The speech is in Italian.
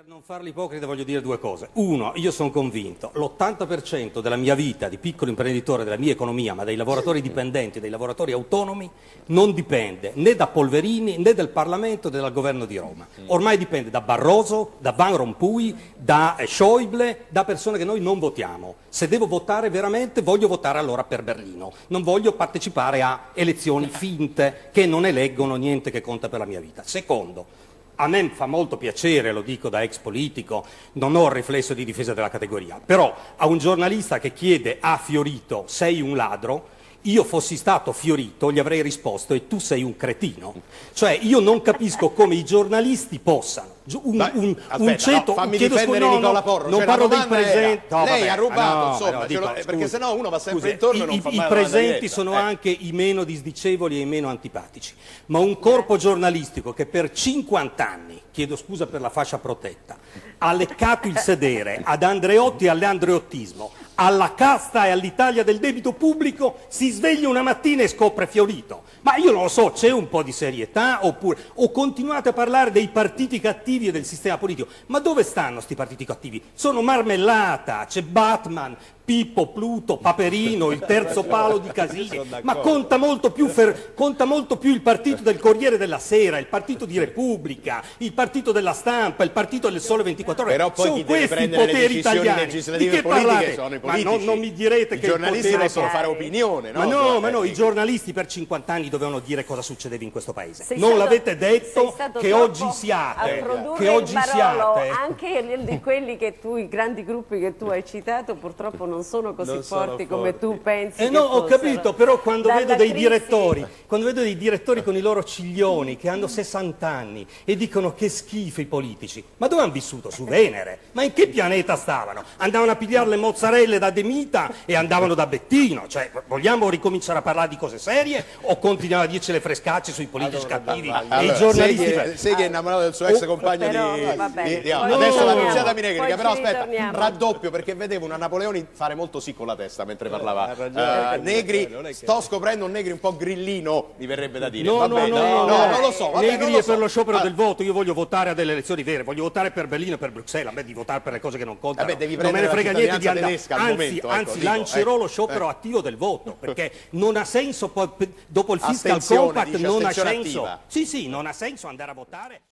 Per non fare l'ipocrita voglio dire due cose. Uno, io sono convinto, l'80% della mia vita di piccolo imprenditore, della mia economia, ma dei lavoratori dipendenti, dei lavoratori autonomi, non dipende né da Polverini né dal Parlamento né dal governo di Roma. Ormai dipende da Barroso, da Van Rompuy, da eh, Schäuble, da persone che noi non votiamo. Se devo votare veramente voglio votare allora per Berlino. Non voglio partecipare a elezioni finte che non eleggono niente che conta per la mia vita. Secondo, a me fa molto piacere, lo dico da ex politico, non ho il riflesso di difesa della categoria, però a un giornalista che chiede a Fiorito sei un ladro, io fossi stato Fiorito gli avrei risposto e tu sei un cretino. Cioè io non capisco come i giornalisti possano un, Dai, un, aspetta, un ceto, no, fammi chiedo scusa, difendere no, Nicola Porro. non Cioè, parlo dei presenti. no, lei vabbè, ha rubato, no, insomma, dico, lo- perché sennò uno va sempre scusi, intorno e i, non fa i- mai I presenti sono Eh. anche i meno disdicevoli e i meno antipatici, ma un corpo giornalistico che per 50 anni, chiedo scusa per la fascia protetta, ha leccato il sedere ad Andreotti e all'andreottismo, alla casta e all'Italia del debito pubblico, si sveglia una mattina e scopre Fiorito. Ma io non lo so, c'è un po' di serietà oppure o continuate a parlare dei partiti cattivi e del sistema politico. Ma dove stanno sti partiti cattivi? Sono marmellata, c'è Batman, Pippo, Pluto, Paperino, il terzo palo di Casini. Ma conta molto, più Fer- conta molto più il partito del Corriere della Sera, il partito di Repubblica, il partito della Stampa, il partito del Sole 24 ore. Però poi sono questi i poteri italiani. legislative di che parlate? sono i Ma non, non mi direte I che il giornalisti potere- possono fare opinione, no? Ma no, ma no, Eh, i giornalisti per 50 anni dovevano dire cosa succedeva in questo paese. Sei non stato- l'avete detto che oggi siate, che oggi siate. anche di quelli che tu, i grandi gruppi che tu hai citato, purtroppo non sono così Non sono forti come forti. tu pensi. Eh no, ho fossero. capito, però quando Dalla vedo dei crisi- direttori, quando vedo dei direttori con i loro ciglioni che hanno 60 anni e dicono che schifo i politici, ma dove hanno vissuto? Su Venere? Ma in che pianeta stavano? Andavano a pigliare le mozzarelle da De Mita e andavano da Bettino, cioè vogliamo ricominciare a parlare di cose serie o continuiamo a dirci le frescacce sui politici cattivi e Allora, i giornalisti? Sei che, sei che è innamorato del suo ex Oh, compagno però, di, vabbè, di- di- poi Adesso nunziata Minegrica, poi però aspetta, ritorniamo. raddoppio perché vedevo una Napoleoni fare molto sì con la testa mentre parlava. ha ragione, Eh, è Negri, che- è sto scoprendo un Negri un po' grillino, mi verrebbe da dire. No, Va no, bene, no, no, no. non lo so. vabbè, Negri lo è so. per lo sciopero Ah, del voto, io voglio votare a delle elezioni vere, voglio votare per Berlino e per Bruxelles, a me di votare per le cose che non contano. Vabbè, devi non me ne prendere frega la niente di andare. tedesca al Anzi, momento, ecco, anzi dico, lancerò ecco, lo sciopero eh. attivo del voto, perché non ha senso dopo il fiscal compact non ha senso. attiva. Sì, sì, non ha senso andare a votare.